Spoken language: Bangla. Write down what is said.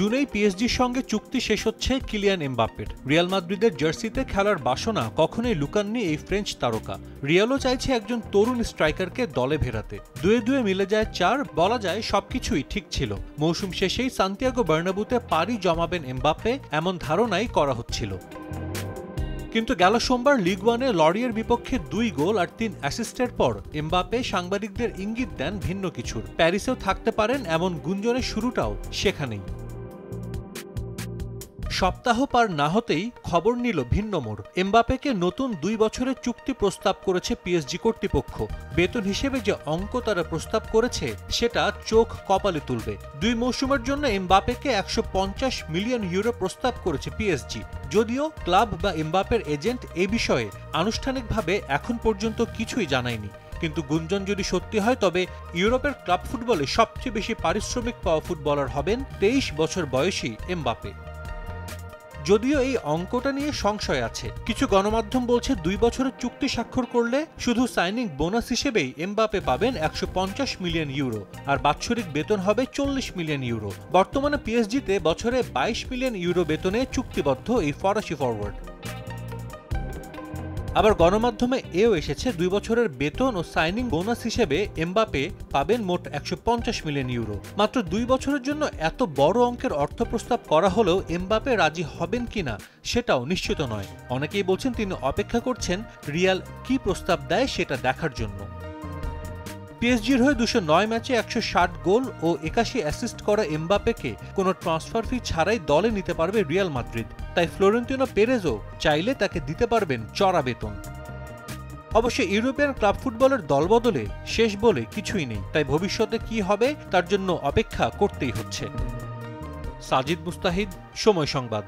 জুনেই পিএসজির সঙ্গে চুক্তি শেষ হচ্ছে কিলিয়ান এমবাপ্পের। রিয়াল মাদ্রিদের জার্সিতে খেলার বাসনা কখনোই লুকাননি এই ফ্রেঞ্চ তারকা। রিয়ালও চাইছে একজন তরুণ স্ট্রাইকারকে দলে ভেরাতে। দুয়ে দুয়ে মিলে যায় চার, বলা যায় সবকিছুই ঠিক ছিল। মৌসুম শেষেই সান্তিয়াগো বার্নাবুতে পাড়ি জমাবেন এমবাপ্পে, এমন ধারণাই করা হচ্ছিল। কিন্তু গেল সোমবার লিগ ওয়ানে লরিয়ের বিপক্ষে দুই গোল আর তিন অ্যাসিস্টের পর এমবাপে সাংবাদিকদের ইঙ্গিত দেন ভিন্ন কিছুর। প্যারিসেও থাকতে পারেন এমন গুঞ্জনের শুরুটাও সেখানেই। সপ্তাহ পার না হতেই খবর নিল ভিন্ন মোড়। এমবাপেকে নতুন দুই বছরের চুক্তি প্রস্তাব করেছে পিএসজি কর্তৃপক্ষ। বেতন হিসেবে যে অঙ্ক তারা প্রস্তাব করেছে, সেটা চোখ কপালে তুলবে। দুই মৌসুমের জন্য এমবাপেকে একশো পঞ্চাশ মিলিয়ন ইউরো প্রস্তাব করেছে পিএসজি। যদিও ক্লাব বা এমবাপের এজেন্ট এ বিষয়ে আনুষ্ঠানিকভাবে এখন পর্যন্ত কিছুই জানায়নি। কিন্তু গুঞ্জন যদি সত্যি হয়, তবে ইউরোপের ক্লাব ফুটবলে সবচেয়ে বেশি পারিশ্রমিক পাওয়া ফুটবলার হবেন তেইশ বছর বয়সী এমবাপে যদিও এই অঙ্কটা নিয়ে সংশয় আছে। কিছু গণমাধ্যম বলছে দুই বছরের চুক্তি স্বাক্ষর করলে শুধু সাইনিং বোনাস হিসেবেই এমবাপে পাবেন একশো পঞ্চাশ মিলিয়ন ইউরো আর বাৎসরিক বেতন হবে চল্লিশ মিলিয়ন ইউরো। বর্তমানে পিএসজিতে বছরে বাইশ মিলিয়ন ইউরো বেতনে চুক্তিবদ্ধ এই ফরাসি ফরওয়ার্ড আবার গণমাধ্যমে এও এসেছে দুই বছরের বেতন ও সাইনিং বোনাস হিসেবে এমবাপে পাবেন মোট একশো পঞ্চাশ মিলিয়ন ইউরো। মাত্র দুই বছরের জন্য এত বড় অঙ্কের অর্থ প্রস্তাব করা হলেও এমবাপে রাজি হবেন কিনা সেটাও নিশ্চিত নয়। অনেকেই বলছেন তিনি অপেক্ষা করছেন রিয়াল কি প্রস্তাব দেয় সেটা দেখার জন্য। পিএসজির হয়ে দুশো নয় ম্যাচে একশো ষাট গোল ও একাশি অ্যাসিস্ট করা এমবাপেকে কোনো ট্রান্সফার ফি ছাড়াই দলে নিতে পারবে রিয়াল মাদ্রিদ তাই ফ্লোরেন্তিনো পেরেজও চাইলে তাকে দিতে পারবেন চড়া বেতন। অবশ্য ইউরোপিয়ান ক্লাব ফুটবলের দলবদলে শেষ বলে কিছুই নেই। তাই ভবিষ্যতে কি হবে তার জন্য অপেক্ষা করতেই হচ্ছে। সাজিদ মুস্তাহিদ, সময় সংবাদ।